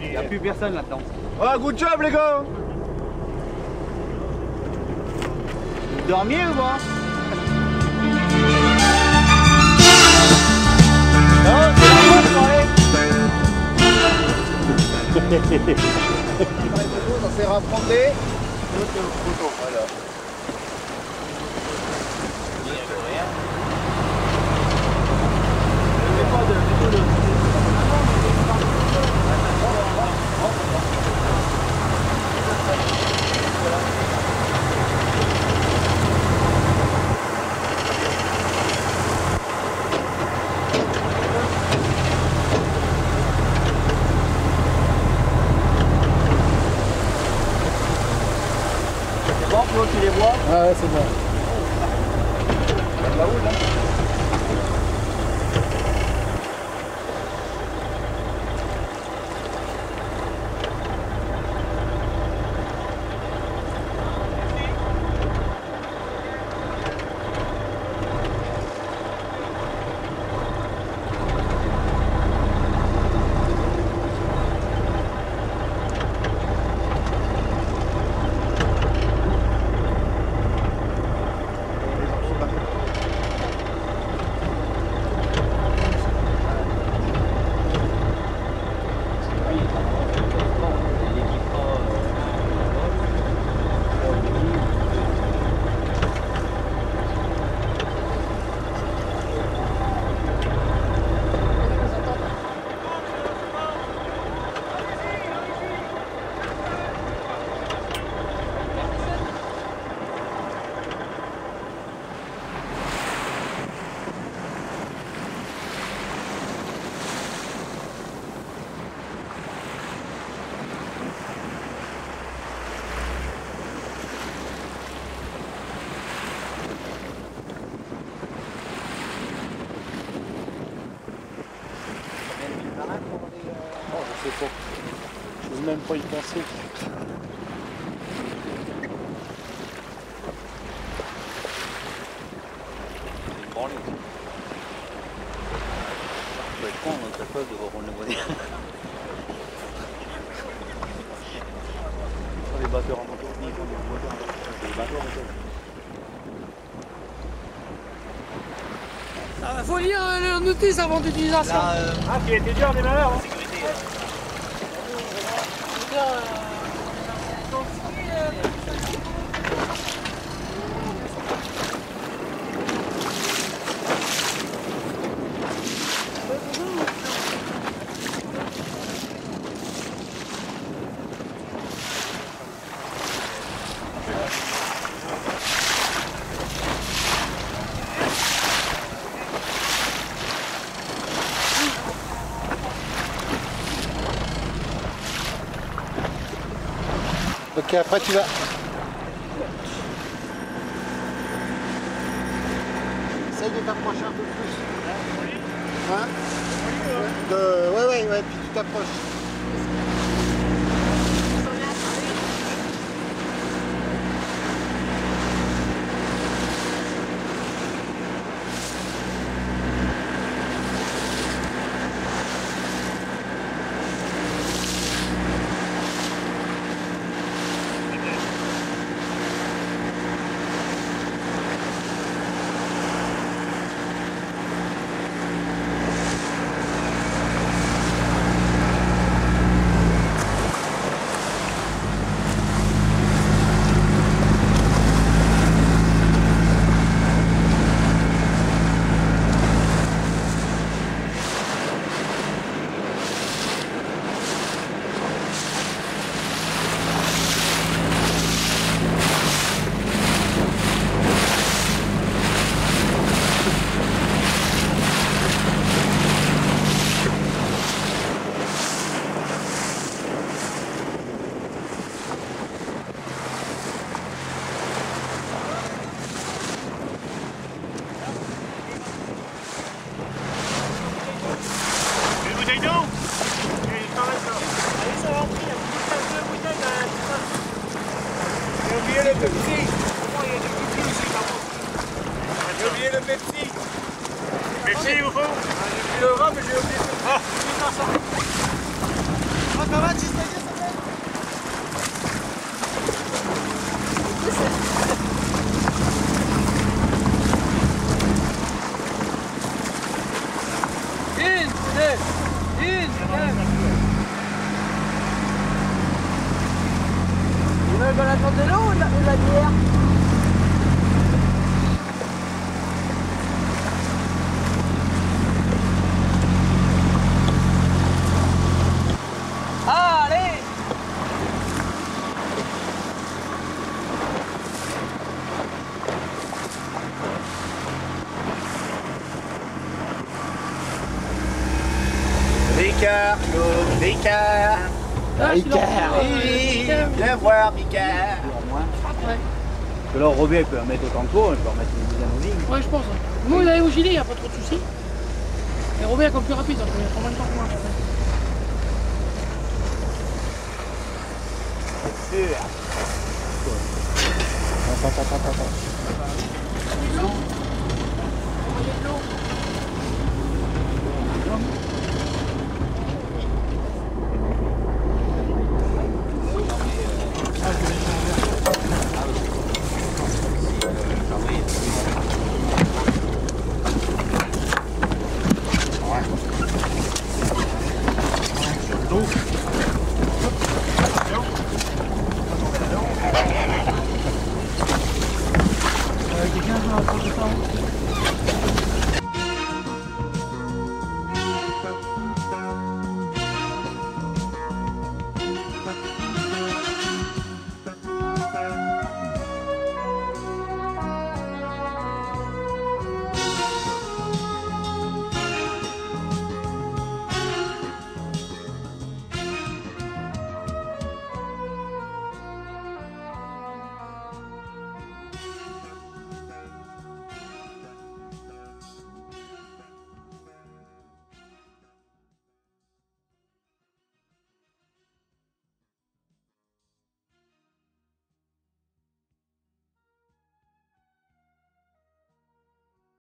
Il n'y a plus personne là-dedans. Ah, good job les gars Vous dormiez ou pas Non, c'est la bonne soirée Ça sert à prendre des photos. Voilà. Oh, je n'ose même pas y penser. branlé. Faut être con dans ta chose de voir le modèle. Les batteurs en moto, ni les moteurs en moto. C'est les batteurs en moto. Ah, faut lire euh, la notice avant d'utilisation. Là, euh, Ah, qui a été dur, des malheurs. Hein. sécurité. Ok, après tu vas. Essaye de t'approcher un peu plus. Hein de... Ouais, ouais, ouais, puis tu t'approches. ici au fond. J'ai vu le mais j'ai oublié ah. Pas mal, On a dans de l'eau ou de la bière? Ricard, Claude, Ricard. Ah, Ricard. Oui, viens voir Ricard. Ouais, Parce que là, Robert, il peut en mettre autant que toi, il peut en mettre une dizaine de lignes. ouais, je pense. ouais. Moi, il allait au gilet, il n'y a pas trop de soucis. Et Robert, comme plus rapide, donc il va en même temps que moi. Attends, attends, attends, attends. Nope. Uh, did you have a